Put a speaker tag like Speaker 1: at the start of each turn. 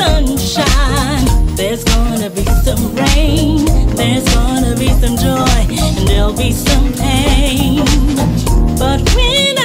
Speaker 1: sunshine. There's gonna be some rain. There's gonna be some joy. And there'll be some pain. But when